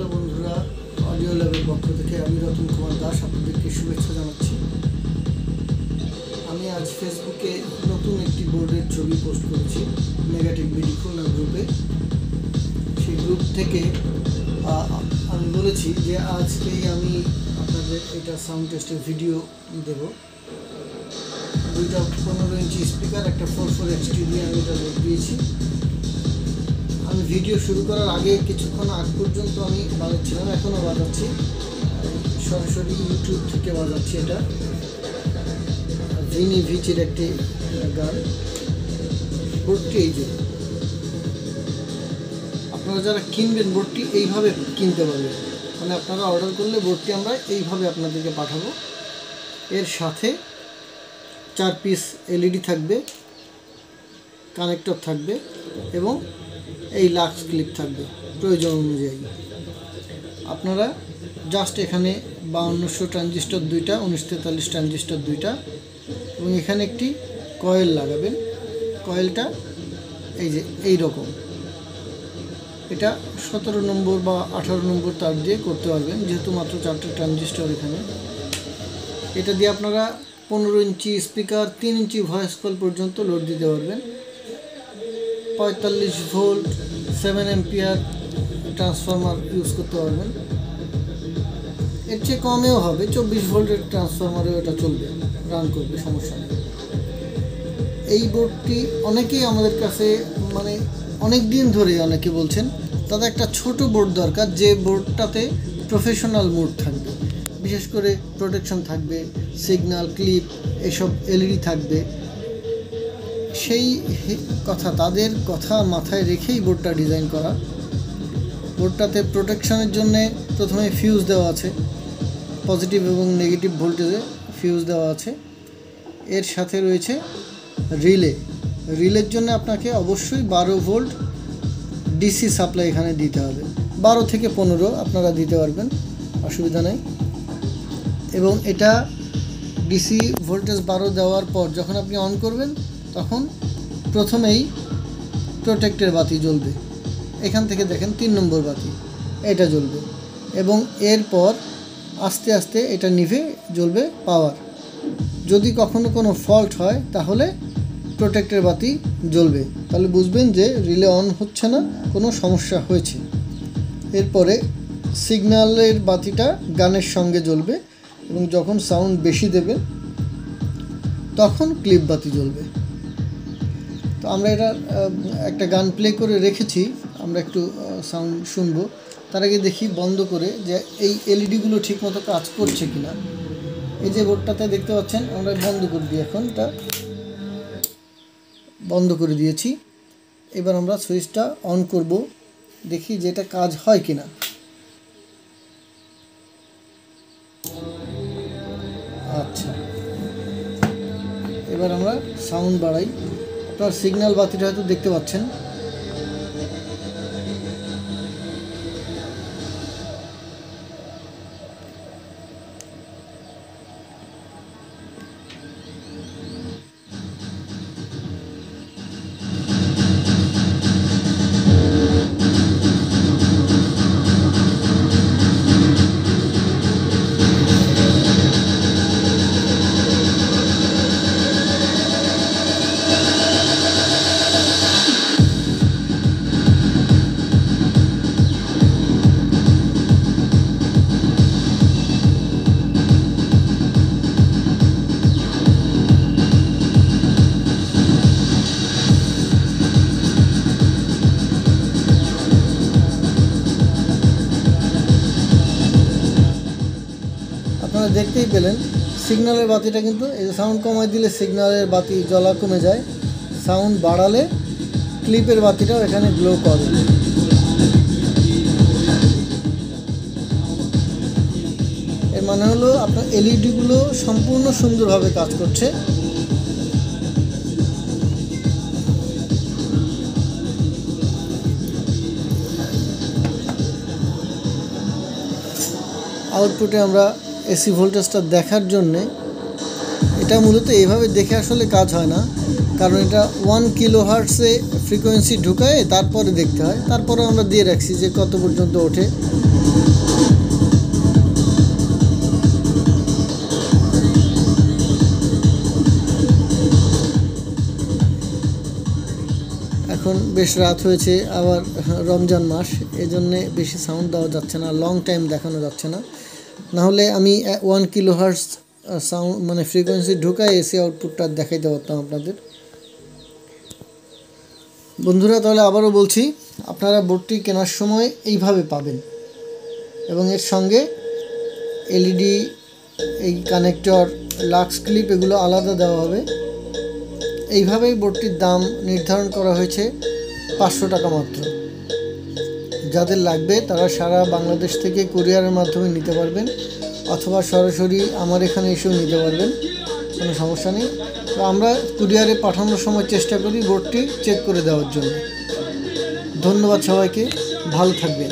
Hello বন্ধুরা audio ল্যাবের পক্ষ থেকে আমি রতন কুমার দাস আপনাদেরকে শুভেচ্ছা জানাচ্ছি। আমি আজ ফেসবুকে নতুন একটি বোর্ডের ছবি পোস্ট করেছি নেগেটিভ বিডি খুলনা গ্রুপে সেই গ্রুপ থেকে আমি বলেছি যে আজকেই আমি আপনাদের এটা সাউন্ড টেস্টের ভিডিও দেব। দুইটা পনেরো ইঞ্চি স্পিকার একটা ফোর ফোর এইচডি দিয়ে আমি এটা দিয়েছি আমি ভিডিও শুরু করার আগে কিছুক্ষণ আগ পর্যন্ত আমি বাজাচ্ছিলাম, এখনও বাজাচ্ছি। সরাসরি ইউটিউব থেকে বাজাচ্ছি এটা। ভিনি ভিচির একটি গান। বোর্ডটি এই যে। আপনারা যারা কিনবেন বোর্ডটি এইভাবে কিনতে পারবেন। মানে আপনারা অর্ডার করলে বোর্ডটি আমরা এইভাবে আপনাদেরকে পাঠাবো। এর সাথে চার পিস এলইডি থাকবে কানেক্টর থাকবে এবং এই লাক্স ক্লিপ থাকবে, প্রয়োজন অনুযায়ী। আপনারা জাস্ট এখানে বাউন্নশো ট্রানজিস্টর দুইটা, উনিশ তেতাল্লিশ ট্রানজিস্টর দুইটা, এবং এখানে একটি কয়েল লাগাবেন। কয়েলটা এই যে, এই রকম। এটা সতেরো নম্বর বা আঠারো নম্বর তার দিয়ে করতে পারবেন, যেহেতু মাত্র চারটে ট্রানজিস্টর এখানে। এটা দিয়ে আপনারা পনেরো ইঞ্চি স্পিকার তিন ইঞ্চি ভয়েস কল পর্যন্ত লোড দিতে পারবেন। পঁয়তাল্লিশ volt seven ampere transformer use করতে পারবেন। এর চেয়ে কমেও হবে, চব্বিশ ভোল্টের ট্রান্সফরমারেও এটা চলবে রান করবে, সমস্যা নেই। এই বোর্ডটি অনেকেই আমাদের কাছে মানে অনেক দিন ধরে অনেকে বলছেন, তাদের একটা ছোট বোর্ড দরকার, যে বোর্ডটাতে প্রফেশনাল মোড থাকবে। বিশেষ করে প্রোটেকশন থাকবে সিগন্যাল ক্লিপ এসব এলইডি থাকবে। সেই কথা, তাদের কথা মাথায় রেখেই বোর্ডটা ডিজাইন করা। বোর্ডটাতে প্রোটেকশনের জন্য প্রথমে ফিউজ দেওয়া আছে। পজিটিভ এবং নেগেটিভ ভোল্টেজে ফিউজ দেওয়া আছে। এর সাথে রয়েছে রিলে রিলের জন্য আপনাকে অবশ্যই বারো ভোল্ট ডিসি সাপ্লাই এখানে দিতে হবে। বারো থেকে পনেরো আপনারা দিতে পারবেন, অসুবিধা নেই। এবং এটা ডিসি ভোল্টেজ বারো দেওয়ার পর যখন আপনি অন করবেন তখন প্রথমেই প্রোটেক্টের বাতি জ্বলবে। এখান থেকে দেখেন তিন নম্বর বাতি, এটা জ্বলবে এবং এরপর আস্তে আস্তে এটা নিভে জ্বলবে পাওয়ার যদি কখনো কোনো ফল্ট হয়, তাহলে প্রোটেক্টের বাতি জ্বলবে। তাহলে বুঝবেন যে রিলে অন হচ্ছে না, কোনো সমস্যা হয়েছে। এরপরে সিগন্যালের বাতিটা গানের সঙ্গে জ্বলবে এবং যখন সাউন্ড বেশি দেবে, তখন ক্লিপ বাতি জ্বলবে। তো আমরা এটা একটা গান প্লে করে রেখেছি, আমরা একটু সাউন্ড শুনব। তার আগে দেখি বন্ধ করে যে এই এলইডিগুলো ঠিকমতো কাজ করছে কিনা। এই যে বোর্ডটাতে দেখতে পাচ্ছেন, আমরা বন্ধ করে দিই এখন এটা বন্ধ করে দিয়েছি। এবার আমরা সুইচটা অন করব, দেখি যে এটা কাজ হয় কিনা। আচ্ছা। এবার আমরা সাউন্ড বাড়াই। আপনার সিগন্যাল বাতিটা হয়তো দেখতে পাচ্ছেন। আপনারা দেখতেই পেলেন সিগন্যালের বাতিটা কিন্তু এই যে সাউন্ড কমাই দিলে সিগন্যালের বাতি জ্বলা কমে যায়। সাউন্ড বাড়ালে ক্লিপের বাতিটাও এখানে গ্লো করে। এর মানে হলো আপনার এলইডিগুলো সম্পূর্ণ সুন্দরভাবে কাজ করছে। আউটপুটে আমরা এসি ভোল্টেজটা দেখার জন্যে, এটা মূলত এইভাবে দেখে আসলে কাজ হয় না। কারণ এটা ওয়ান কিলো হার্টসে ফ্রিকোয়েন্সি ঢুকায়, তারপরে দেখতে হয়। তারপরে আমরা দিয়ে রাখছি যে কত পর্যন্ত ওঠে। এখন বেশ রাত হয়েছে, আবার রমজান মাস, এজন্যে বেশি সাউন্ড দেওয়া যাচ্ছে না লং টাইম দেখানো যাচ্ছে না। না হলে আমি ওয়ান কিলো হার্স সাউন্ড মানে ফ্রিকোয়েন্সি ঢোকায় এসি আউটপুটটা দেখাইতে পারতাম আপনাদের। বন্ধুরা, তাহলে আবারও বলছি, আপনারা বোর্ডটি কেনার সময় এইভাবে পাবেন। এবং এর সঙ্গে এলইডি, এই কানেক্টর লাক্স ক্লিপ এগুলো আলাদা দেওয়া হবে। এইভাবেই বোর্ডটির দাম নির্ধারণ করা হয়েছে পাঁচশো টাকা মাত্র। যাদের লাগবে তারা সারা বাংলাদেশ থেকে কুরিয়ারের মাধ্যমে নিতে পারবেন অথবা সরাসরি আমার এখানে এসেও নিতে পারবেন, কোনো সমস্যা নেই। তো আমরা কুরিয়ারে পাঠানোর সময় চেষ্টা করি বোর্ডটি চেক করে দেওয়ার জন্য। ধন্যবাদ সবাইকে, ভালো থাকবেন।